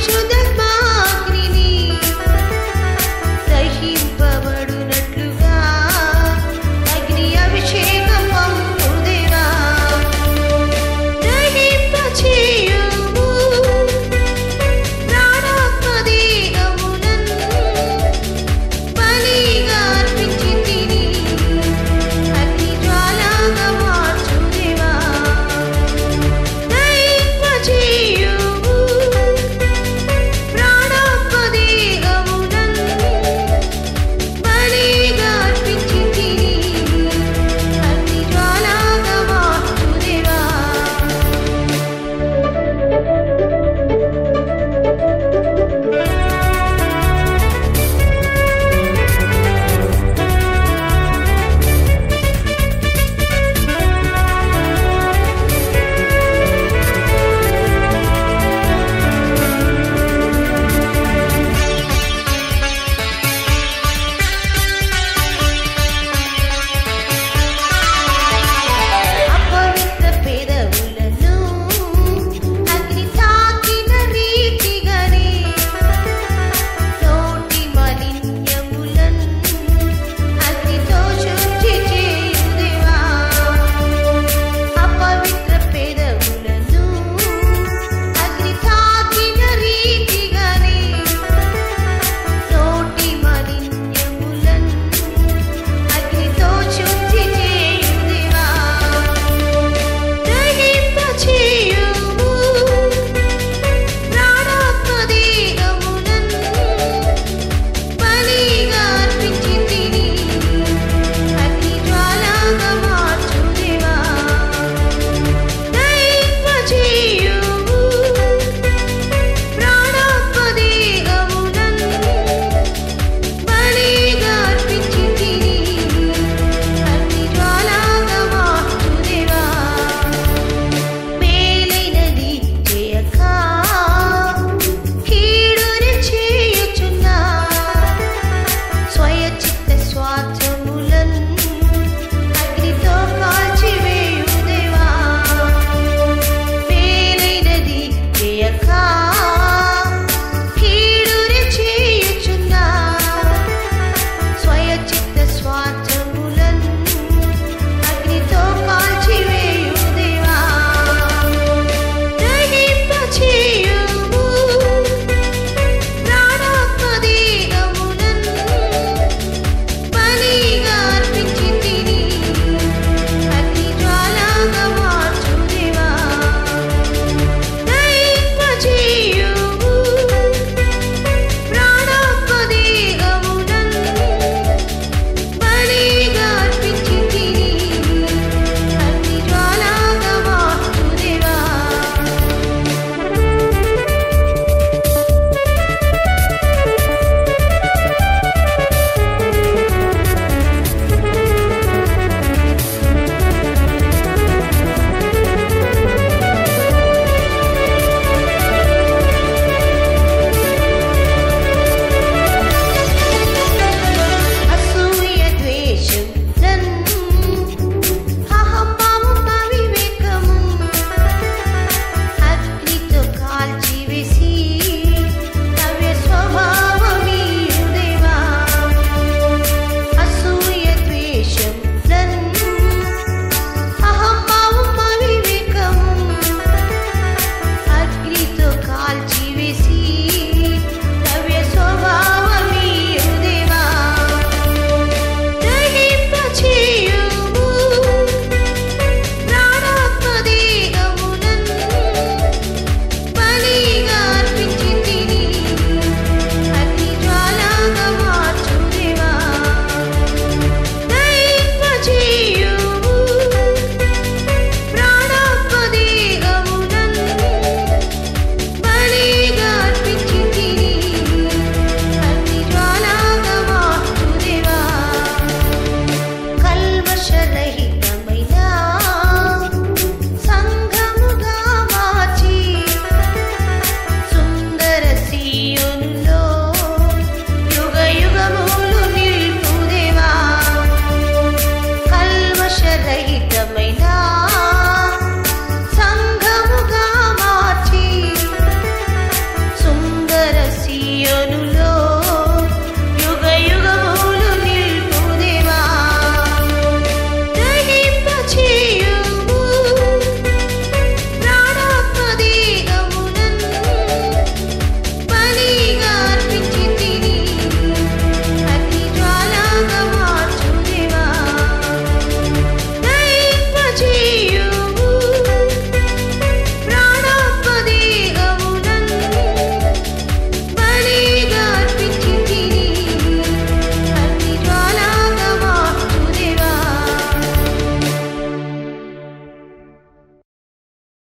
should